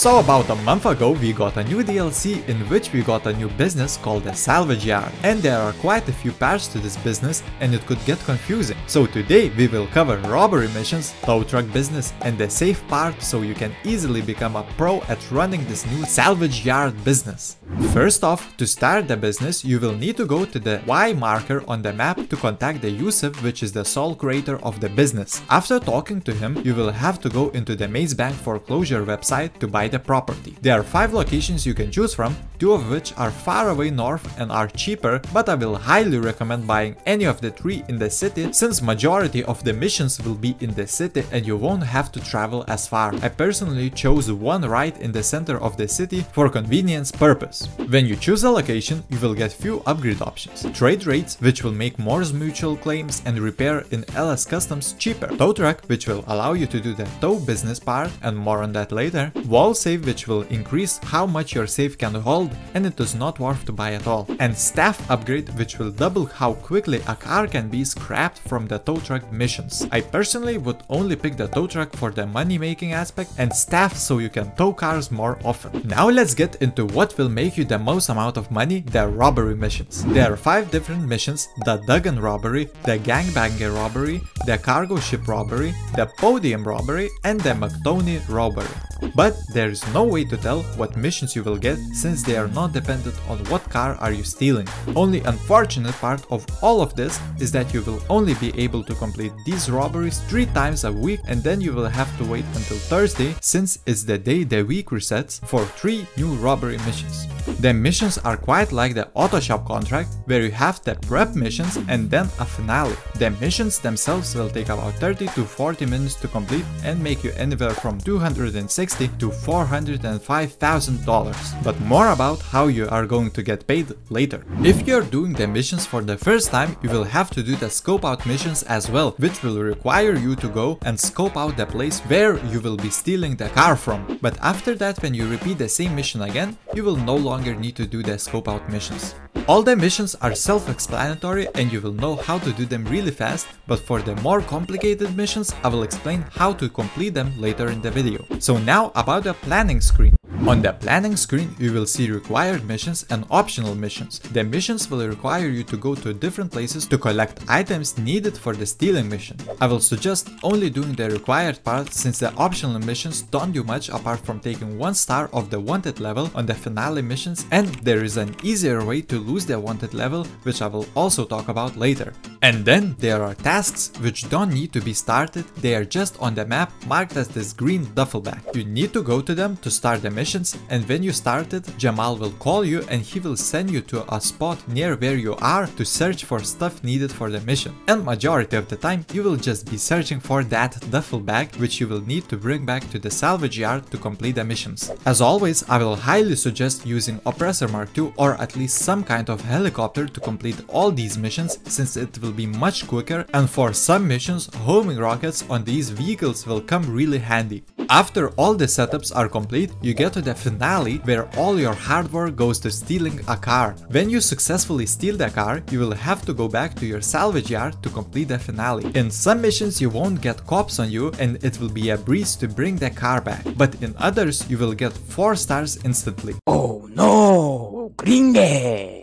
So about a month ago we got a new DLC in which we got a new business called the Salvage Yard and there are quite a few parts to this business and it could get confusing. So today we will cover robbery missions, tow truck business and the safe part so you can easily become a pro at running this new Salvage Yard business. First off, to start the business you will need to go to the Y marker on the map to contact the Yusuf which is the sole creator of the business. After talking to him you will have to go into the Maze Bank foreclosure website to buy the property. There are 5 locations you can choose from, two of which are far away north and are cheaper, but I will highly recommend buying any of the 3 in the city since majority of the missions will be in the city and you won't have to travel as far. I personally chose one right in the center of the city for convenience purpose. When you choose a location, you will get few upgrade options. Trade rates, which will make Mors Mutual claims and repair in LS Customs cheaper. Tow truck, which will allow you to do the tow business part and more on that later. Wall save which will increase how much your safe can hold and it is not worth to buy at all. And staff upgrade which will double how quickly a car can be scrapped from the tow truck missions. I personally would only pick the tow truck for the money making aspect and staff so you can tow cars more often. Now let's get into what will make you the most amount of money, the robbery missions. There are 5 different missions, the Duggan robbery, the Gangbanger robbery, the cargo ship robbery, the podium robbery and the McTony robbery. But there is no way to tell what missions you will get since they are not dependent on what car are you stealing. Only unfortunate part of all of this is that you will only be able to complete these robberies 3 times a week and then you will have to wait until Thursday since it's the day the week resets for 3 new robbery missions. The missions are quite like the auto shop contract where you have the prep missions and then a finale. The missions themselves will take about 30 to 40 minutes to complete and make you anywhere from 260 to 405,000 dollars. But more about how you are going to get paid later. If you're doing the missions for the first time, you will have to do the scope out missions as well, which will require you to go and scope out the place where you will be stealing the car from. But after that, when you repeat the same mission again, you will no longer need to do the scope out missions. All the missions are self-explanatory and you will know how to do them really fast, but for the more complicated missions I will explain how to complete them later in the video. So now about the planning screen. On the planning screen you will see required missions and optional missions. The missions will require you to go to different places to collect items needed for the stealing mission. I will suggest only doing the required part since the optional missions don't do much apart from taking one star of the wanted level on the finale missions and there is an easier way to lose the wanted level which I will also talk about later. And then there are tasks which don't need to be started, they are just on the map marked as this green duffel bag. You need to go to them to start the and when you start it, Jamal will call you and he will send you to a spot near where you are to search for stuff needed for the mission. And majority of the time you will just be searching for that duffel bag which you will need to bring back to the salvage yard to complete the missions. As always, I will highly suggest using Oppressor Mark II or at least some kind of helicopter to complete all these missions since it will be much quicker and for some missions homing rockets on these vehicles will come really handy. After all the setups are complete, you get to the finale where all your hard work goes to stealing a car. When you successfully steal the car, you will have to go back to your salvage yard to complete the finale. In some missions you won't get cops on you and it will be a breeze to bring the car back, but in others you will get 4 stars instantly. Oh no! Gringe!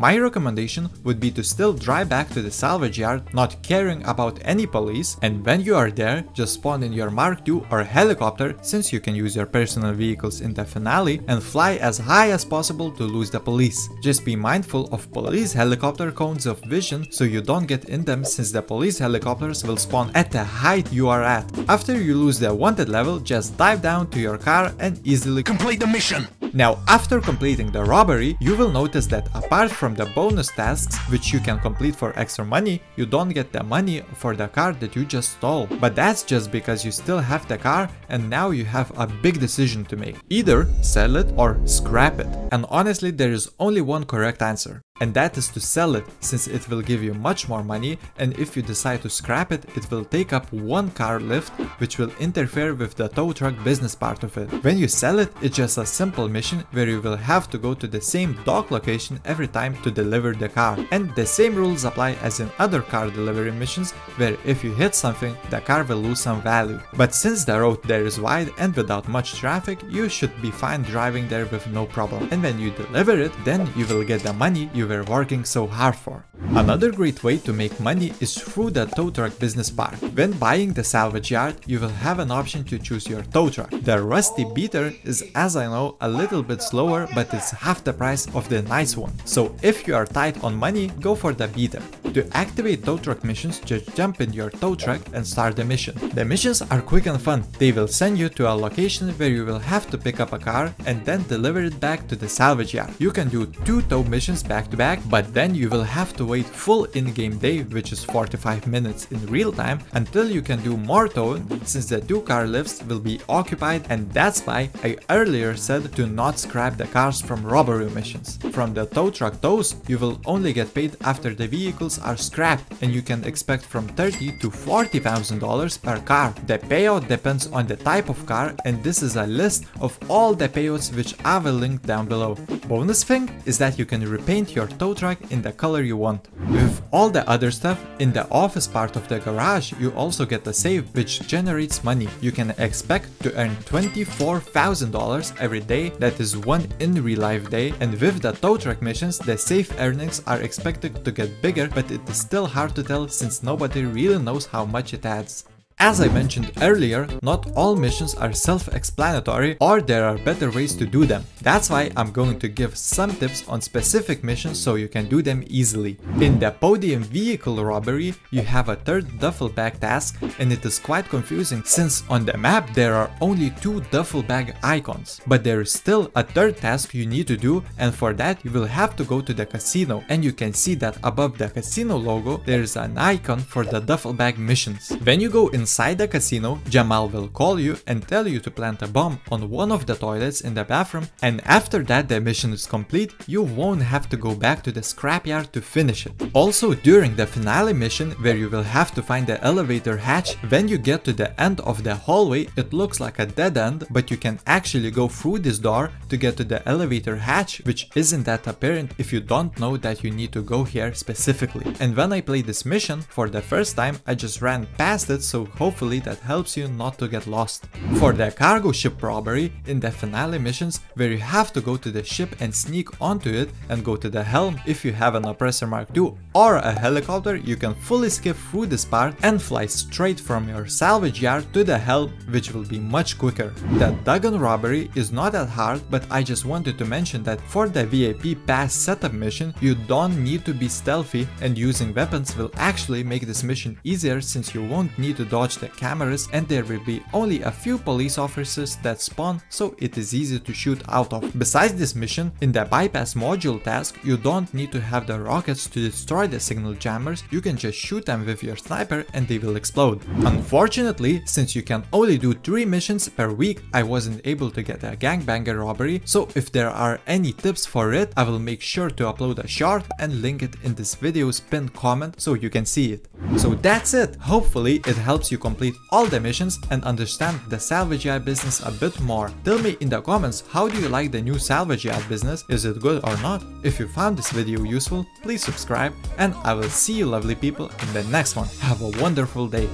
My recommendation would be to still drive back to the salvage yard not caring about any police and when you are there just spawn in your Mark II or helicopter since you can use your personal vehicles in the finale and fly as high as possible to lose the police. Just be mindful of police helicopter cones of vision so you don't get in them since the police helicopters will spawn at the height you are at. After you lose the wanted level just dive down to your car and easily Complete the mission! Now after completing the robbery, you will notice that apart from the bonus tasks which you can complete for extra money, you don't get the money for the car that you just stole. But that's just because you still have the car and now you have a big decision to make. Either sell it or scrap it. And honestly there is only one correct answer. And that is to sell it since it will give you much more money and if you decide to scrap it, it will take up one car lift which will interfere with the tow truck business part of it. When you sell it, it's just a simple mission where you will have to go to the same dock location every time to deliver the car. And the same rules apply as in other car delivery missions where if you hit something, the car will lose some value. But since the road there is wide and without much traffic, you should be fine driving there with no problem. And when you deliver it, then you will get the money you were working so hard for. Another great way to make money is through the tow truck business part. When buying the salvage yard, you will have an option to choose your tow truck. The rusty beater is as I know a little bit slower but it's half the price of the nice one. So if you are tight on money, go for the beater. To activate tow truck missions, just jump in your tow truck and start the mission. The missions are quick and fun. They will send you to a location where you will have to pick up a car and then deliver it back to the salvage yard. You can do two tow missions back to back, but then you will have to wait full in-game day, which is 45 minutes in real time, until you can do more towing since the two car lifts will be occupied and that's why I earlier said to not scrap the cars from robbery missions. From the tow truck tows, you will only get paid after the vehicles are scrapped and you can expect from 30 to 40,000 dollars per car. The payout depends on the type of car and this is a list of all the payouts which I will link down below. Bonus thing is that you can repaint your tow truck in the color you want. With all the other stuff, in the office part of the garage you also get a save which generates money. You can expect to earn $24,000 every day, that is one in real life day and with the tow truck missions the safe earnings are expected to get bigger but it is still hard to tell since nobody really knows how much it adds. As I mentioned earlier, not all missions are self-explanatory or there are better ways to do them. That's why I'm going to give some tips on specific missions so you can do them easily. In the podium vehicle robbery, you have a third duffel bag task and it is quite confusing since on the map there are only two duffel bag icons. But there is still a third task you need to do and for that you will have to go to the casino and you can see that above the casino logo there is an icon for the duffel bag missions. When you go in Inside the casino, Jamal will call you and tell you to plant a bomb on one of the toilets in the bathroom and after that the mission is complete, you won't have to go back to the scrapyard to finish it. Also during the finale mission where you will have to find the elevator hatch, when you get to the end of the hallway it looks like a dead end but you can actually go through this door to get to the elevator hatch which isn't that apparent if you don't know that you need to go here specifically. And when I played this mission for the first time I just ran past it so Hopefully that helps you not to get lost. For the cargo ship robbery in the finale missions where you have to go to the ship and sneak onto it and go to the helm if you have an Oppressor Mark II or a helicopter you can fully skip through this part and fly straight from your salvage yard to the helm which will be much quicker. The Duggan robbery is not that hard but I just wanted to mention that for the VIP pass setup mission you don't need to be stealthy and using weapons will actually make this mission easier since you won't need to dodge the cameras and there will be only a few police officers that spawn so it is easy to shoot out of. Besides this mission, in the bypass module task you don't need to have the rockets to destroy the signal jammers, you can just shoot them with your sniper and they will explode. Unfortunately, since you can only do 3 missions per week, I wasn't able to get a gangbanger robbery, so if there are any tips for it, I will make sure to upload a short and link it in this video's pinned comment so you can see it. So that's it, hopefully it helps you complete all the missions and understand the salvage yard business a bit more. Tell me in the comments how do you like the new salvage yard business, is it good or not? If you found this video useful, please subscribe and I will see you lovely people in the next one. Have a wonderful day.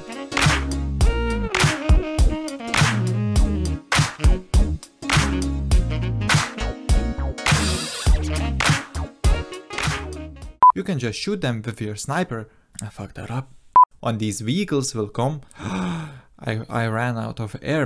You can just shoot them with your sniper. I fucked that up. On these vehicles will come. I, I ran out of air